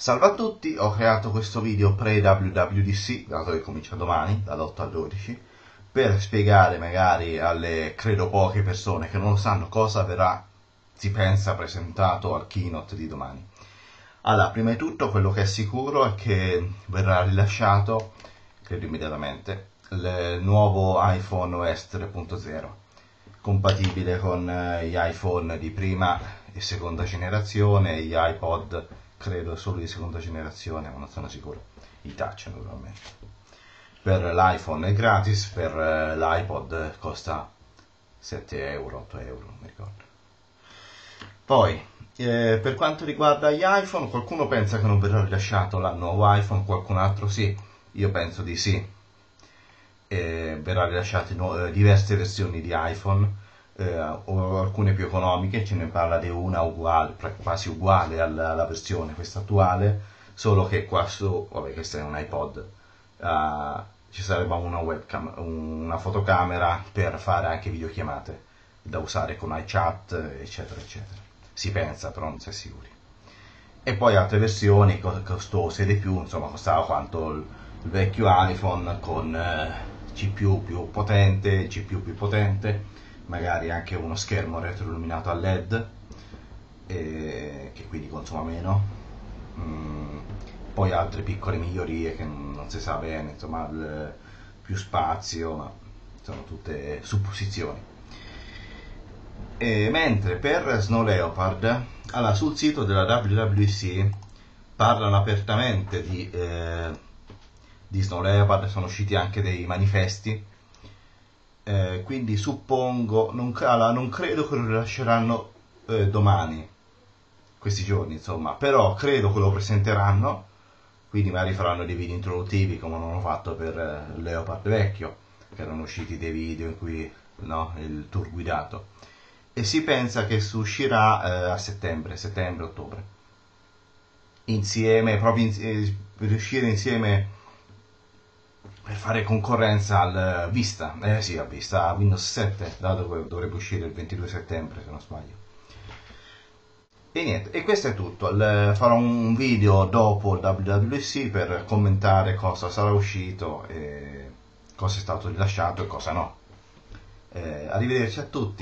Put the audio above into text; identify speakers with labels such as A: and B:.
A: Salve a tutti, ho creato questo video pre-WWDC, dato che comincia domani, dall'8 al 12, per spiegare magari alle, credo poche persone che non sanno cosa verrà, si pensa, presentato al keynote di domani. Allora, prima di tutto quello che è sicuro è che verrà rilasciato, credo immediatamente, il nuovo iPhone OS 3.0, compatibile con eh, gli iPhone di prima e seconda generazione, gli iPod credo solo di seconda generazione, ma non sono sicuro. I touch naturalmente. Per l'iPhone è gratis, per eh, l'iPod costa 7 euro, 8 euro, non mi ricordo. Poi, eh, per quanto riguarda gli iPhone, qualcuno pensa che non verrà rilasciato il nuovo iPhone, qualcun altro sì, io penso di sì. Eh, verrà rilasciate eh, diverse versioni di iPhone eh, alcune più economiche, ce ne parla di una uguale, quasi uguale alla, alla versione questa attuale, solo che qua su, vabbè questo è un iPod, uh, ci sarebbe una webcam, una fotocamera per fare anche videochiamate da usare con iChat, eccetera, eccetera. Si pensa, però non si è sicuri. E poi altre versioni costose di più, insomma costava quanto il, il vecchio iPhone con eh, CPU più potente, GPU più potente, magari anche uno schermo retroilluminato a LED e, che quindi consuma meno. Mm, poi altre piccole migliorie che non si sa bene insomma il, più spazio ma sono tutte supposizioni. E mentre per Snow Leopard allora, sul sito della WWC parlano apertamente di, eh, di Snow Leopard sono usciti anche dei manifesti eh, quindi suppongo, non, allora, non, credo che lo rilasceranno eh, domani, questi giorni insomma, però credo che lo presenteranno, quindi magari faranno dei video introduttivi come hanno fatto per eh, Leopard vecchio, che erano usciti dei video in cui no, il tour guidato, e si pensa che uscirà eh, a settembre, settembre-ottobre, insieme, proprio in, eh, per uscire insieme per fare concorrenza al Vista, eh sì, a Vista, a Windows 7, dato che dovrebbe uscire il 22 settembre se non sbaglio. E niente, e questo è tutto, il, farò un video dopo il WWC per commentare cosa sarà uscito, cosa è stato rilasciato e cosa no. Eh, arrivederci a tutti.